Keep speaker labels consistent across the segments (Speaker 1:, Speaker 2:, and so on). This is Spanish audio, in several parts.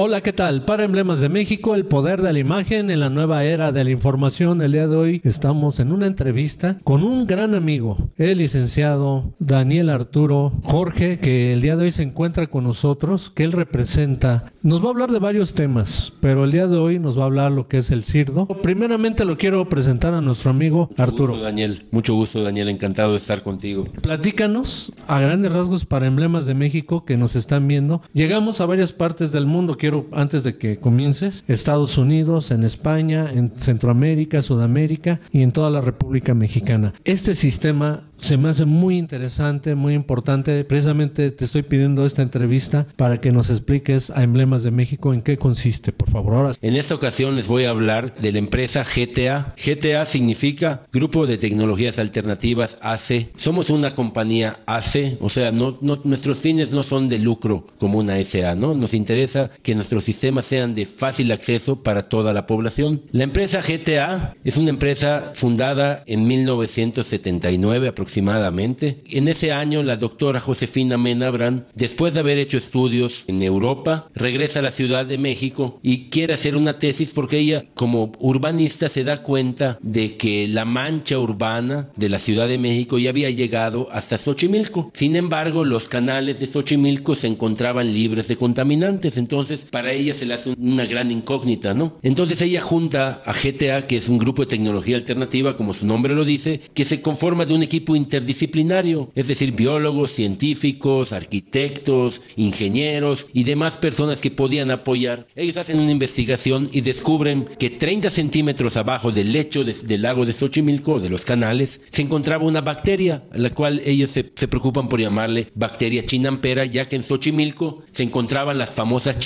Speaker 1: Hola, ¿qué tal? Para Emblemas de México, el poder de la imagen en la nueva era de la información. El día de hoy estamos en una entrevista con un gran amigo, el licenciado Daniel Arturo Jorge, que el día de hoy se encuentra con nosotros, que él representa. Nos va a hablar de varios temas, pero el día de hoy nos va a hablar lo que es el CIRDO. Primeramente lo quiero presentar a nuestro amigo Arturo.
Speaker 2: Mucho gusto, Daniel, mucho gusto, Daniel, encantado de estar contigo.
Speaker 1: Platícanos a grandes rasgos para Emblemas de México que nos están viendo. Llegamos a varias partes del mundo, quiero antes de que comiences, Estados Unidos, en España, en Centroamérica, Sudamérica y en toda la República Mexicana. Este sistema se me hace muy interesante, muy importante. Precisamente te estoy pidiendo esta entrevista para que nos expliques a Emblemas de México en qué consiste, por favor. Ahora.
Speaker 2: En esta ocasión les voy a hablar de la empresa GTA. GTA significa Grupo de Tecnologías Alternativas AC. Somos una compañía AC, o sea, no, nuestros fines no son de lucro como una SA, ¿no? Nos interesa que nuestros sistemas sean de fácil acceso para toda la población. La empresa GTA es una empresa fundada en 1979 aproximadamente. En ese año, la doctora Josefina Menabran, después de haber hecho estudios en Europa, regresa a la Ciudad de México y quiere hacer una tesis porque ella, como urbanista, se da cuenta de que la mancha urbana de la Ciudad de México ya había llegado hasta Xochimilco. Sin embargo, los canales de Xochimilco se encontraban libres de contaminantes, entonces para ella se le hace una gran incógnita, ¿no? Entonces ella junta a GTA, que es un grupo de tecnología alternativa, como su nombre lo dice, que se conforma de un equipo interdisciplinario, es decir, biólogos, científicos, arquitectos, ingenieros y demás personas que podían apoyar. Ellos hacen una investigación y descubren que 30 centímetros abajo del lecho del lago de Xochimilco, de los canales, se encontraba una bacteria, a la cual ellos se, preocupan por llamarle bacteria chinampera, ya que en Xochimilco se encontraban las famosas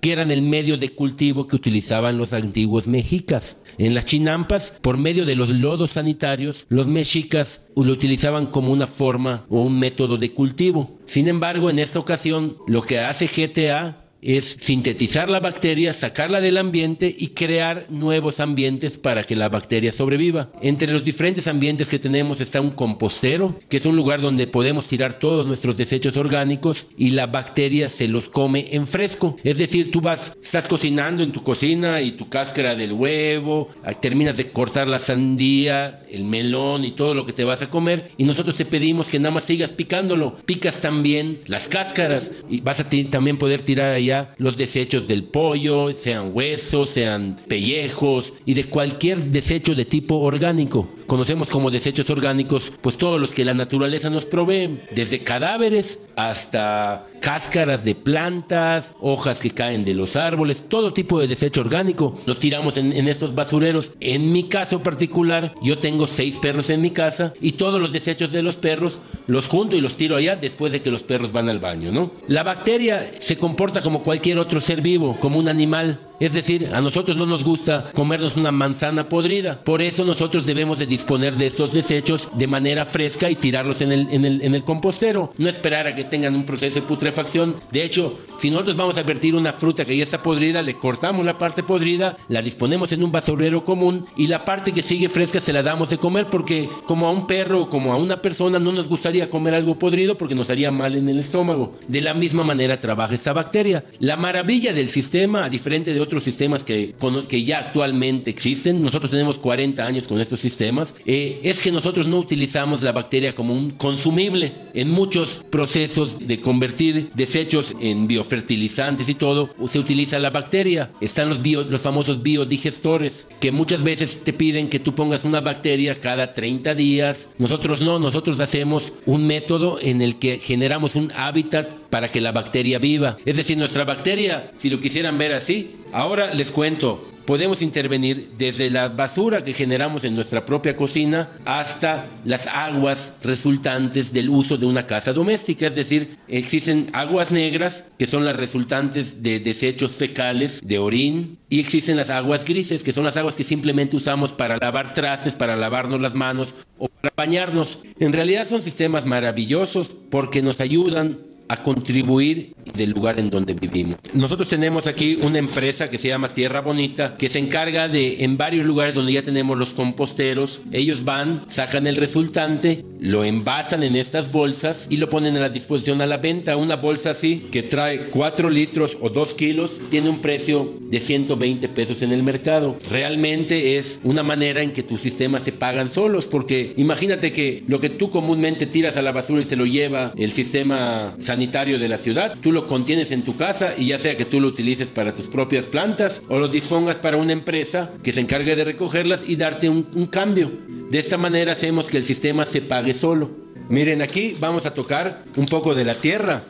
Speaker 2: que eran el medio de cultivo que utilizaban los antiguos mexicas. En las chinampas, por medio de los lodos sanitarios, los mexicas lo utilizaban como una forma o un método de cultivo. Sin embargo, en esta ocasión, lo que hace GTA es sintetizar la bacteria, sacarla del ambiente y crear nuevos ambientes para que la bacteria sobreviva. Entre los diferentes ambientes que tenemos está un compostero, que es un lugar donde podemos tirar todos nuestros desechos orgánicos y la bacteria se los come en fresco. Es decir, tú vas, estás cocinando en tu cocina y tu cáscara del huevo, terminas de cortar la sandía, el melón y todo lo que te vas a comer y nosotros te pedimos que nada más sigas picándolo. Picas también las cáscaras y vas a también poder tirar allá los desechos del pollo, sean huesos, sean pellejos y de cualquier desecho de tipo orgánico. Conocemos como desechos orgánicos, pues todos los que la naturaleza nos provee, desde cadáveres hasta cáscaras de plantas, hojas que caen de los árboles, todo tipo de desecho orgánico, los tiramos en, en estos basureros. En mi caso particular, yo tengo seis perros en mi casa y todos los desechos de los perros los junto y los tiro allá después de que los perros van al baño, ¿no? La bacteria se comporta como cualquier otro ser vivo, como un animal. Es decir, a nosotros no nos gusta comernos una manzana podrida. Por eso nosotros debemos de disponer de esos desechos de manera fresca y tirarlos en el, en el, en el compostero. No esperar a que tengan un proceso de putrefacción. De hecho, si nosotros vamos a vertir una fruta que ya está podrida, le cortamos la parte podrida, la disponemos en un basurero común y la parte que sigue fresca se la damos de comer porque como a un perro o como a una persona no nos gustaría comer algo podrido porque nos haría mal en el estómago. De la misma manera trabaja esta bacteria. La maravilla del sistema, a diferente de otros sistemas que, que ya actualmente existen, nosotros tenemos 40 años con estos sistemas, eh, es que nosotros no utilizamos la bacteria como un consumible. En muchos procesos de convertir desechos en biofertilizantes y todo, se utiliza la bacteria. Están los, bio, los famosos biodigestores, que muchas veces te piden que tú pongas una bacteria cada 30 días. Nosotros no, nosotros hacemos un método en el que generamos un hábitat para que la bacteria viva. Es decir, nuestra bacteria, si lo quisieran ver así, ahora les cuento, podemos intervenir desde la basura que generamos en nuestra propia cocina hasta las aguas resultantes del uso de una casa doméstica. Es decir, existen aguas negras que son las resultantes de desechos fecales, de orín, y existen las aguas grises que son las aguas que simplemente usamos para lavar trastes, para lavarnos las manos o para bañarnos. En realidad son sistemas maravillosos porque nos ayudan a contribuir del lugar en donde vivimos. Nosotros tenemos aquí una empresa que se llama Tierra Bonita, que se encarga de, en varios lugares donde ya tenemos los composteros, ellos van, sacan el resultante, lo envasan en estas bolsas y lo ponen a la disposición a la venta. Una bolsa así, que trae 4 litros o 2 kilos, tiene un precio de 120 pesos en el mercado. Realmente es una manera en que tus sistemas se pagan solos, porque imagínate que lo que tú comúnmente tiras a la basura y se lo lleva el sistema sanitario de la ciudad, tú lo contienes en tu casa y ya sea que tú lo utilices para tus propias plantas o lo dispongas para una empresa que se encargue de recogerlas y darte un, un cambio. De esta manera hacemos que el sistema se pague solo. Miren aquí vamos a tocar un poco de la tierra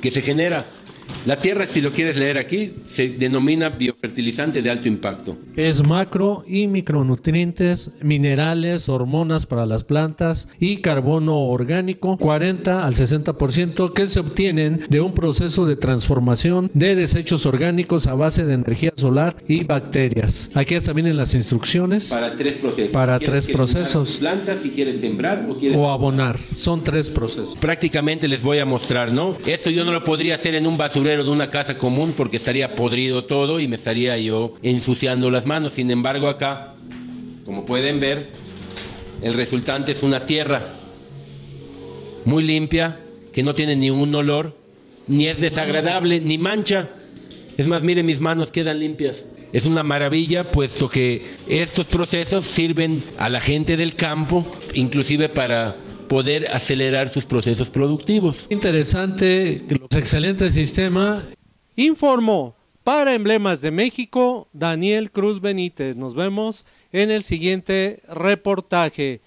Speaker 2: que se genera la tierra, si lo quieres leer aquí, se denomina biofertilizante de alto impacto.
Speaker 1: Es macro y micronutrientes, minerales, hormonas para las plantas y carbono orgánico, 40 al 60% que se obtienen de un proceso de transformación de desechos orgánicos a base de energía solar y bacterias. Aquí están vienen las instrucciones.
Speaker 2: Para tres procesos.
Speaker 1: Para tres procesos.
Speaker 2: Plantas, si quieres sembrar o quieres...
Speaker 1: O abonar. Son tres procesos.
Speaker 2: Prácticamente les voy a mostrar, ¿no? Esto yo no lo podría hacer en un basurero de una casa común porque estaría podrido todo y me estaría yo ensuciando las manos. Sin embargo, acá, como pueden ver, el resultante es una tierra muy limpia, que no tiene ningún olor, ni es desagradable, ni mancha. Es más, miren, mis manos quedan limpias. Es una maravilla, puesto que estos procesos sirven a la gente del campo, inclusive para poder acelerar sus procesos productivos.
Speaker 1: Interesante, excelente sistema. Informó para Emblemas de México Daniel Cruz Benítez. Nos vemos en el siguiente reportaje.